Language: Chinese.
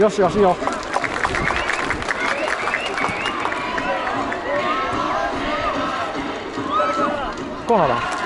有是有是有。够了吧。